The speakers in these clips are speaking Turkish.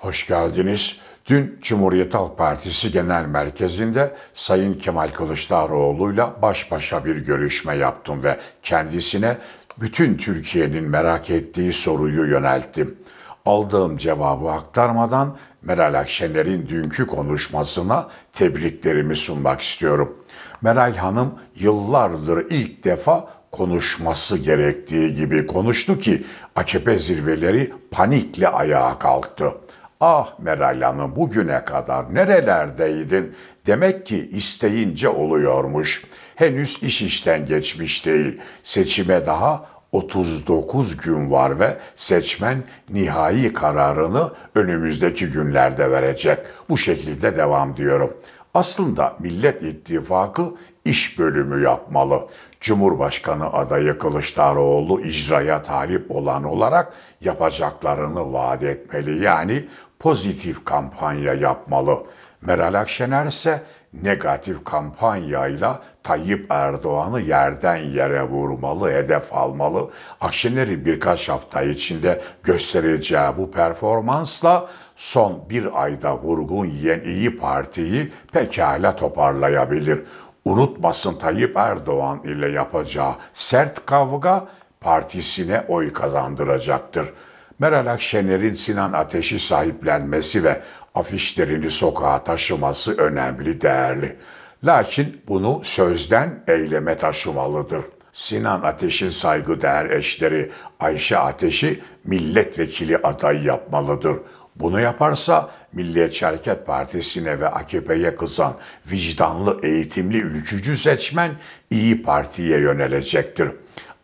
Hoş geldiniz. Dün Cumhuriyet Halk Partisi Genel Merkezi'nde Sayın Kemal Kılıçdaroğlu'yla baş başa bir görüşme yaptım ve kendisine bütün Türkiye'nin merak ettiği soruyu yönelttim. Aldığım cevabı aktarmadan Meral Akşener'in dünkü konuşmasına tebriklerimi sunmak istiyorum. Meral Hanım yıllardır ilk defa konuşması gerektiği gibi konuştu ki AKP zirveleri panikle ayağa kalktı. Ah Meral Hanım bugüne kadar nerelerdeydin? Demek ki isteyince oluyormuş. Henüz iş işten geçmiş değil. Seçime daha 39 gün var ve seçmen nihai kararını önümüzdeki günlerde verecek. Bu şekilde devam diyorum. Aslında Millet İttifakı iş bölümü yapmalı. Cumhurbaşkanı adayı Kılıçdaroğlu icraya talip olan olarak yapacaklarını vaat etmeli. Yani pozitif kampanya yapmalı. Meral Akşener ise negatif kampanyayla Tayyip Erdoğan'ı yerden yere vurmalı, hedef almalı. Akşener'i birkaç hafta içinde göstereceği bu performansla son bir ayda vurgun yiyen İyi Parti'yi pekala toparlayabilir. Unutmasın Tayyip Erdoğan ile yapacağı sert kavga partisine oy kazandıracaktır. Meral Akşener'in Sinan Ateş'i sahiplenmesi ve afişlerini sokağa taşıması önemli, değerli. Lakin bunu sözden eyleme taşımalıdır. Sinan Ateş'in saygıdeğer eşleri Ayşe Ateş'i milletvekili adayı yapmalıdır. Bunu yaparsa Milliyetçi Hareket Partisi'ne ve AKP'ye kızan vicdanlı, eğitimli ülkücü seçmen İyi Parti'ye yönelecektir.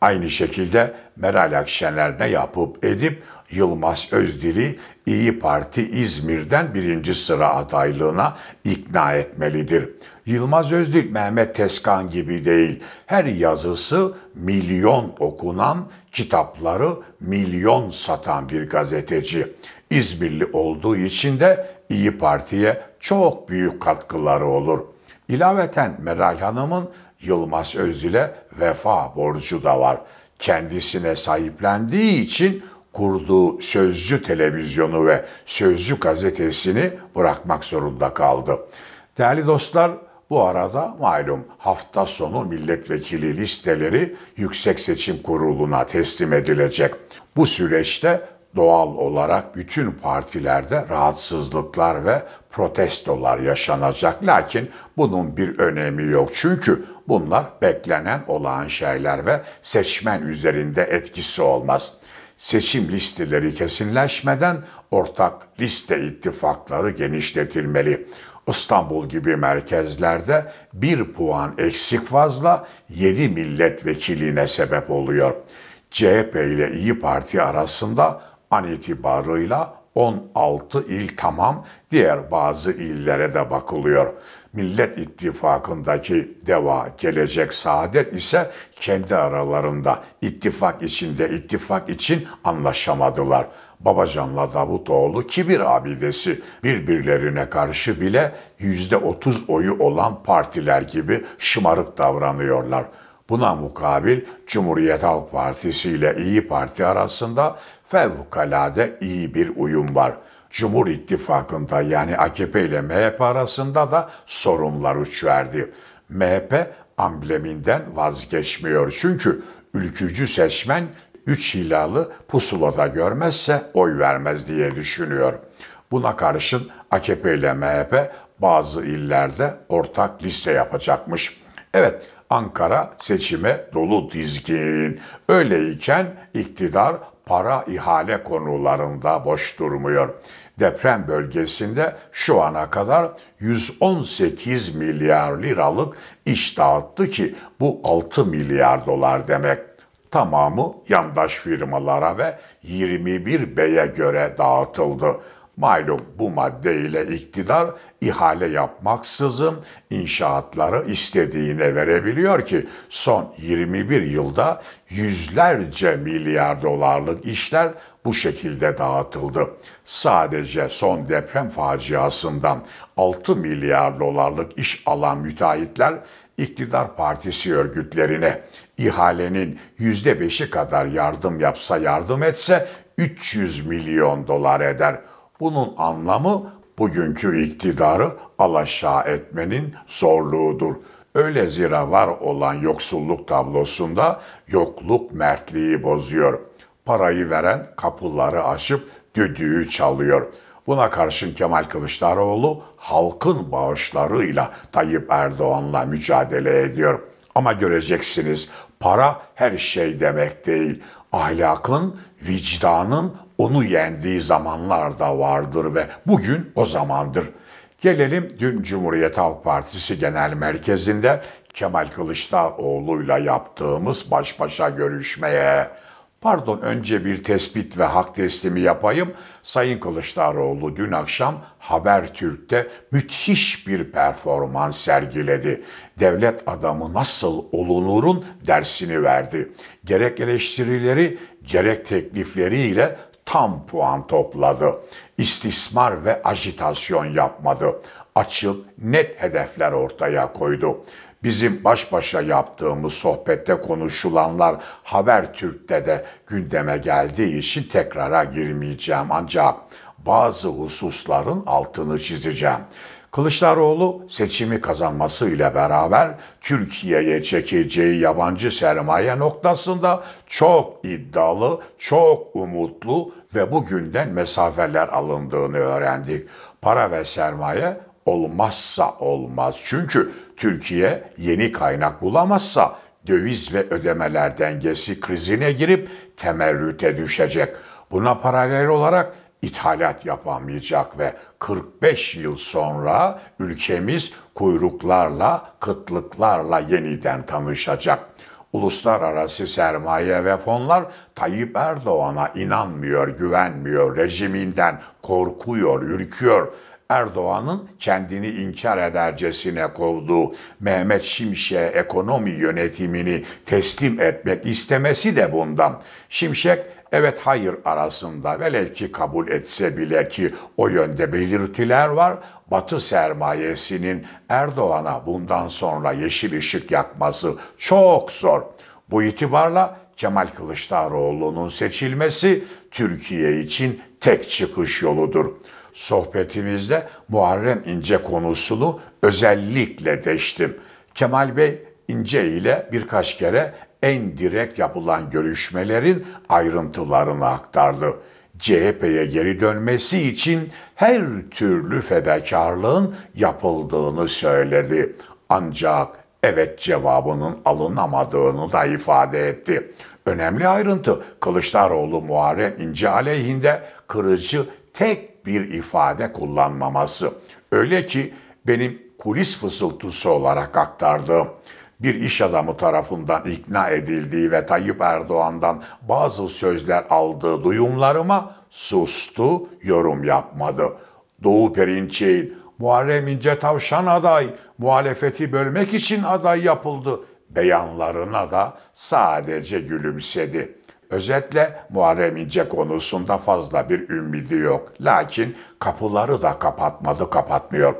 Aynı şekilde Meral Akşener ne yapıp edip Yılmaz Özdil'i İyi Parti İzmir'den birinci sıra adaylığına ikna etmelidir. Yılmaz Özdil Mehmet Teskan gibi değil. Her yazısı milyon okunan, kitapları milyon satan bir gazeteci. İzmirli olduğu için de İyi Parti'ye çok büyük katkıları olur. İlaveten Meral Hanım'ın Yılmaz Özdil'e vefa borcu da var. Kendisine sahiplendiği için kurduğu Sözcü televizyonu ve Sözcü gazetesini bırakmak zorunda kaldı. Değerli dostlar, bu arada malum hafta sonu milletvekili listeleri Yüksek Seçim Kurulu'na teslim edilecek. Bu süreçte doğal olarak bütün partilerde rahatsızlıklar ve protestolar yaşanacak. Lakin bunun bir önemi yok. Çünkü bunlar beklenen olağan şeyler ve seçmen üzerinde etkisi olmaz. Seçim listeleri kesinleşmeden ortak liste ittifakları genişletilmeli. İstanbul gibi merkezlerde bir puan eksik fazla 7 milletvekiline sebep oluyor. CHP ile İyi Parti arasında an itibarıyla 16 il tamam, diğer bazı illere de bakılıyor. Millet İttifakı'ndaki DEVA, Gelecek, Saadet ise kendi aralarında ittifak içinde ittifak için anlaşamadılar. Babacan'la Davutoğlu kibir abidesi birbirlerine karşı bile yüzde otuz oyu olan partiler gibi şımarık davranıyorlar. Buna mukabil Cumhuriyet Halk Partisi ile İyi Parti arasında fevkalade iyi bir uyum var. Cumhur İttifakı'nda yani AKP ile MHP arasında da sorunlar uç verdi. MHP ambleminden vazgeçmiyor. Çünkü ülkücü seçmen üç hilalı pusulada görmezse oy vermez diye düşünüyor. Buna karşın AKP ile MHP bazı illerde ortak liste yapacakmış. Evet, Ankara seçime dolu dizgin. Öyleyken iktidar para ihale konularında boş durmuyor. Deprem bölgesinde şu ana kadar 118 milyar liralık iş dağıttı ki bu 6 milyar dolar demek. Tamamı yandaş firmalara ve 21 beye göre dağıtıldı. Malum bu maddeyle iktidar ihale yapmaksızın inşaatları istediğine verebiliyor ki son 21 yılda yüzlerce milyar dolarlık işler bu şekilde dağıtıldı. Sadece son deprem faciasından 6 milyar dolarlık iş alan müteahhitler iktidar partisi örgütlerine ihalenin %5'i kadar yardım yapsa yardım etse 300 milyon dolar eder. Bunun anlamı bugünkü iktidarı alaşağı etmenin zorluğudur. Öyle zira var olan yoksulluk tablosunda yokluk mertliği bozuyor. Parayı veren kapıları aşıp düdüğü çalıyor. Buna karşın Kemal Kılıçdaroğlu halkın bağışlarıyla Tayyip Erdoğan'la mücadele ediyor. Ama göreceksiniz para her şey demek değil. Ahlakın, vicdanın onu yendiği zamanlar da vardır ve bugün o zamandır. Gelelim dün Cumhuriyet Halk Partisi Genel Merkezi'nde Kemal Kılıçdaroğlu'yla yaptığımız baş başa görüşmeye. Pardon önce bir tespit ve hak teslimi yapayım. Sayın Kılıçdaroğlu dün akşam Habertürk'te müthiş bir performans sergiledi. Devlet adamı nasıl olunurun dersini verdi. Gerek eleştirileri gerek teklifleriyle tam puan topladı. İstismar ve ajitasyon yapmadı. Açık, net hedefler ortaya koydu. Bizim baş başa yaptığımız sohbette konuşulanlar Habertürk'te de gündeme geldiği için tekrara girmeyeceğim ancak bazı hususların altını çizeceğim. Kılıçdaroğlu seçimi kazanmasıyla beraber Türkiye'ye çekeceği yabancı sermaye noktasında çok iddialı, çok umutlu ve bugünden mesafeler alındığını öğrendik. Para ve sermaye olmazsa olmaz. Çünkü Türkiye yeni kaynak bulamazsa döviz ve ödemeler dengesi krizine girip temerrüte düşecek. Buna paralel olarak ithalat yapamayacak ve 45 yıl sonra ülkemiz kuyruklarla, kıtlıklarla yeniden tanışacak. Uluslararası sermaye ve fonlar Tayyip Erdoğan'a inanmıyor, güvenmiyor, rejiminden korkuyor, ürküyor. Erdoğan'ın kendini inkar edercesine kovduğu Mehmet Şimşek'e ekonomi yönetimini teslim etmek istemesi de bundan. Şimşek evet hayır arasında velev ki kabul etse bile ki o yönde belirtiler var. Batı sermayesinin Erdoğan'a bundan sonra yeşil ışık yakması çok zor. Bu itibarla Kemal Kılıçdaroğlu'nun seçilmesi Türkiye için tek çıkış yoludur. Sohbetimizde Muharrem İnce konusunu özellikle deştim. Kemal Bey İnce ile birkaç kere en direkt yapılan görüşmelerin ayrıntılarını aktardı. CHP'ye geri dönmesi için her türlü fedakarlığın yapıldığını söyledi. Ancak evet cevabının alınamadığını da ifade etti. Önemli ayrıntı Kılıçdaroğlu Muharrem İnce aleyhinde kırıcı tek bir ifade kullanmaması. Öyle ki benim kulis fısıltısı olarak aktardığım bir iş adamı tarafından ikna edildiği ve Tayyip Erdoğan'dan bazı sözler aldığı duyumlarıma sustu, yorum yapmadı. Doğu Perinçek'in Muharrem İnce tavşan aday, muhalefeti bölmek için aday yapıldı beyanlarına da sadece gülümsedi. Özetle Muharrem İnce konusunda fazla bir ümidi yok. Lakin kapıları da kapatmadı, kapatmıyor.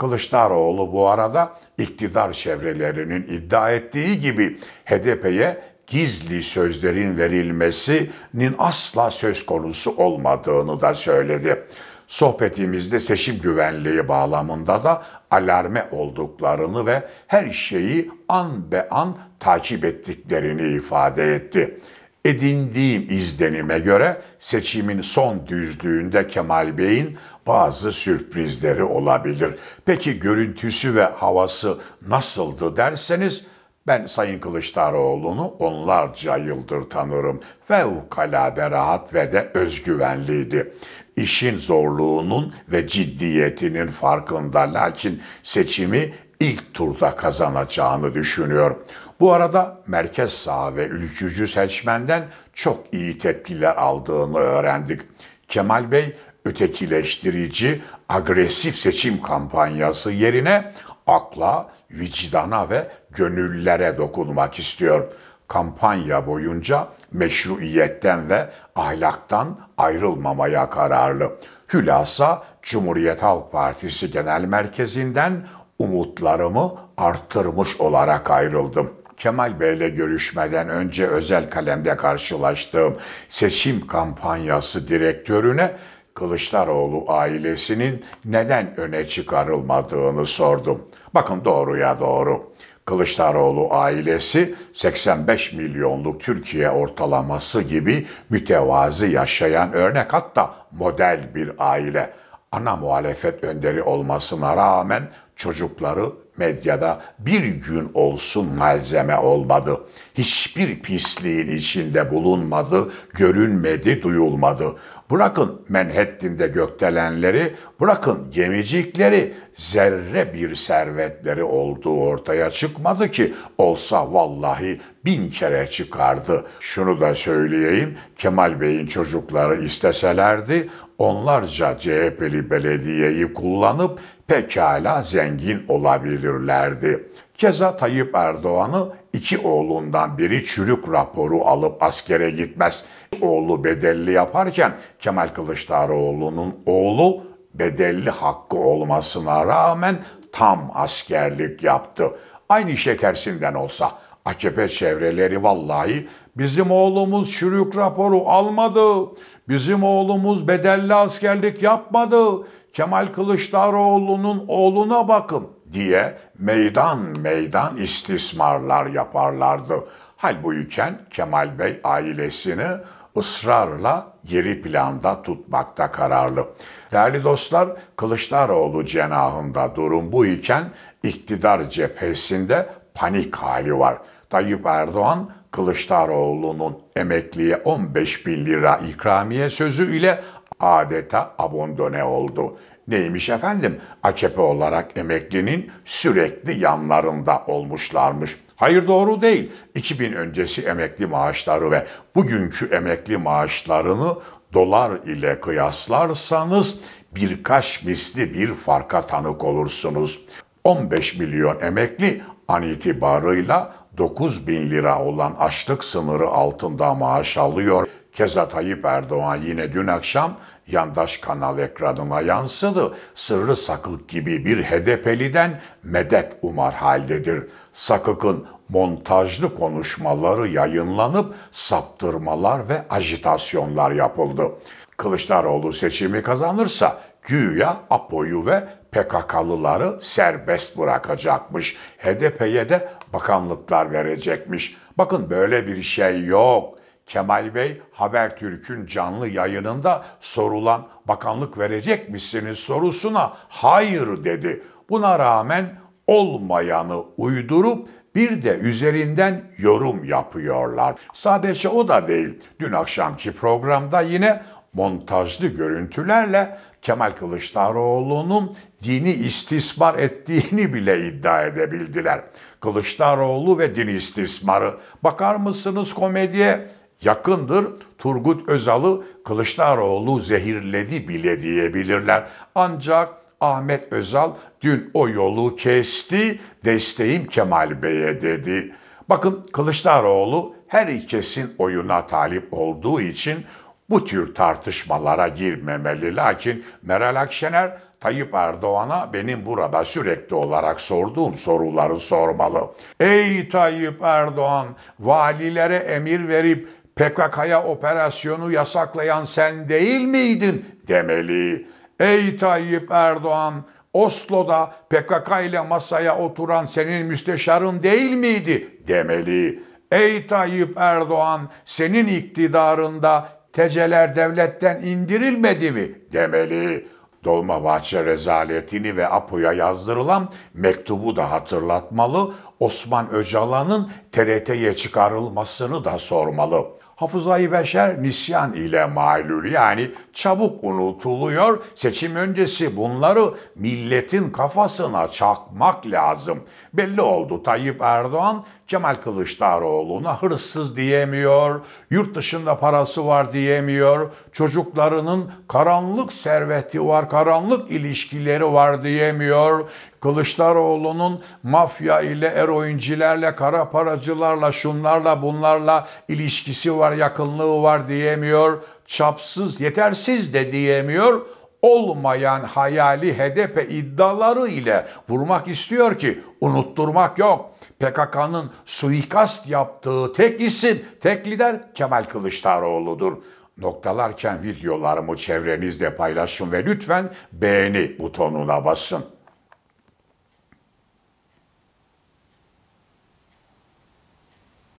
Kılıçdaroğlu bu arada iktidar çevrelerinin iddia ettiği gibi HDP'ye gizli sözlerin verilmesinin asla söz konusu olmadığını da söyledi. Sohbetimizde seçim güvenliği bağlamında da alarme olduklarını ve her şeyi an be an takip ettiklerini ifade etti. Edindiğim izlenime göre seçimin son düzlüğünde Kemal Bey'in bazı sürprizleri olabilir. Peki görüntüsü ve havası nasıldı derseniz ben Sayın Kılıçdaroğlu'nu onlarca yıldır tanırım. Fevkalade rahat ve de özgüvenliydi. İşin zorluğunun ve ciddiyetinin farkında lakin seçimi ilk turda kazanacağını düşünüyor. Bu arada merkez sağ ve ülkücü seçmenden çok iyi tepkiler aldığını öğrendik. Kemal Bey ötekileştirici, agresif seçim kampanyası yerine akla, vicdana ve gönüllere dokunmak istiyor. Kampanya boyunca meşruiyetten ve ahlaktan ayrılmamaya kararlı. Hülasa Cumhuriyet Halk Partisi Genel Merkezi'nden umutlarımı arttırmış olarak ayrıldım. Kemal Bey'le görüşmeden önce özel kalemde karşılaştığım seçim kampanyası direktörüne Kılıçdaroğlu ailesinin neden öne çıkarılmadığını sordum. Bakın doğruya doğru. Kılıçdaroğlu ailesi 85 milyonluk Türkiye ortalaması gibi mütevazi yaşayan örnek hatta model bir aile. Ana muhalefet önderi olmasına rağmen çocukları medyada bir gün olsun malzeme olmadı. Hiçbir pisliğin içinde bulunmadı, görünmedi, duyulmadı. Bırakın Manhattan'de gökdelenleri, bırakın gemicikleri, zerre bir servetleri olduğu ortaya çıkmadı ki olsa vallahi bin kere çıkardı. Şunu da söyleyeyim, Kemal Bey'in çocukları isteselerdi onlarca CHP'li belediyeyi kullanıp pekala zengin olabilirlerdi. Keza Tayyip Erdoğan'ı iki oğlundan biri çürük raporu alıp askere gitmez. Oğlu bedelli yaparken Kemal Kılıçdaroğlu'nun oğlu bedelli hakkı olmasına rağmen tam askerlik yaptı. Aynı işe olsa AKP çevreleri vallahi bizim oğlumuz çürük raporu almadı, bizim oğlumuz bedelli askerlik yapmadı, Kemal Kılıçdaroğlu'nun oğluna bakın diye meydan meydan istismarlar yaparlardı. Halbuyken Kemal Bey ailesini ısrarla geri planda tutmakta kararlı. Değerli dostlar, Kılıçdaroğlu cenahında durum bu iken iktidar cephesinde panik hali var. Tayyip Erdoğan Kılıçdaroğlu'nun emekliye 15 bin lira ikramiye sözü ile adeta abondone oldu. Neymiş efendim? AKP olarak emeklinin sürekli yanlarında olmuşlarmış. Hayır doğru değil. 2000 öncesi emekli maaşları ve bugünkü emekli maaşlarını dolar ile kıyaslarsanız birkaç misli bir farka tanık olursunuz. 15 milyon emekli an itibarıyla 9 bin lira olan açlık sınırı altında maaş alıyor. Keza Tayyip Erdoğan yine dün akşam yandaş kanal ekranına yansıdı. Sırrı Sakık gibi bir HDP'liden medet umar haldedir. Sakık'ın montajlı konuşmaları yayınlanıp saptırmalar ve ajitasyonlar yapıldı. Kılıçdaroğlu seçimi kazanırsa güya Apo'yu ve PKK'lıları serbest bırakacakmış. HDP'ye de bakanlıklar verecekmiş. Bakın böyle bir şey yok. Kemal Bey Habertürk'ün canlı yayınında sorulan bakanlık verecek misiniz sorusuna hayır dedi. Buna rağmen olmayanı uydurup bir de üzerinden yorum yapıyorlar. Sadece o da değil. Dün akşamki programda yine montajlı görüntülerle Kemal Kılıçdaroğlu'nun dini istismar ettiğini bile iddia edebildiler. Kılıçdaroğlu ve din istismarı. Bakar mısınız komediye? Yakındır. Turgut Özal'ı Kılıçdaroğlu zehirledi bile diyebilirler. Ancak Ahmet Özal dün o yolu kesti, desteğim Kemal Bey'e dedi. Bakın Kılıçdaroğlu her ikisinin oyuna talip olduğu için bu tür tartışmalara girmemeli. Lakin Meral Akşener Tayyip Erdoğan'a benim burada sürekli olarak sorduğum soruları sormalı. Ey Tayyip Erdoğan, valilere emir verip PKK'ya operasyonu yasaklayan sen değil miydin demeli. Ey Tayyip Erdoğan, Oslo'da PKK ile masaya oturan senin müsteşarın değil miydi demeli. Ey Tayyip Erdoğan, senin iktidarında teceler devletten indirilmedi mi demeli. Dolmabahçe rezaletini ve Apo'ya yazdırılan mektubu da hatırlatmalı, Osman Öcalan'ın TRT'ye çıkarılmasını da sormalı. Hafızayı beşer nisyan ile malul yani çabuk unutuluyor. Seçim öncesi bunları milletin kafasına çakmak lazım. Belli oldu Tayyip Erdoğan Kemal Kılıçdaroğlu'na hırsız diyemiyor, yurt dışında parası var diyemiyor, çocuklarının karanlık serveti var, karanlık ilişkileri var diyemiyor. Kılıçdaroğlu'nun mafya ile eroincilerle, kara paracılarla, şunlarla bunlarla ilişkisi var, yakınlığı var diyemiyor. Çapsız, yetersiz de diyemiyor olmayan hayali HDP iddiaları ile vurmak istiyor ki unutturmak yok. PKK'nın suikast yaptığı tek isim, tek lider Kemal Kılıçdaroğlu'dur. noktalarken videolarımı çevrenizde paylaşın ve lütfen beğeni butonuna basın.